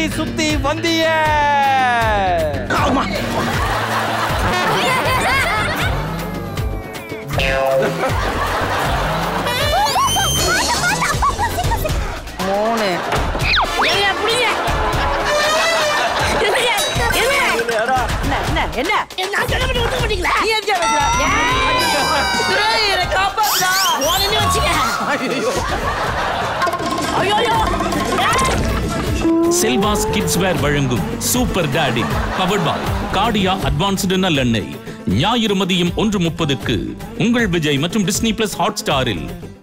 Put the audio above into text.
சுத்தி சுத்தி வந்திய! மூணு. என்ன என்ன என்ன? என்ன சொல்ல செல்வாஸ் கிட்ஸ் வேர் வழங்கும் சூப்பர் டாடி பவர்ட் பாய் காடியா அட்வான்ஸ்டு நல்லெண்ணெய். ஞாயிறு மதியம் ஒன்று முப்பதுக்கு உங்கள் விஜய் மற்றும் டிஸ்னி பிளஸ் ஹாட் ஸ்டாரில்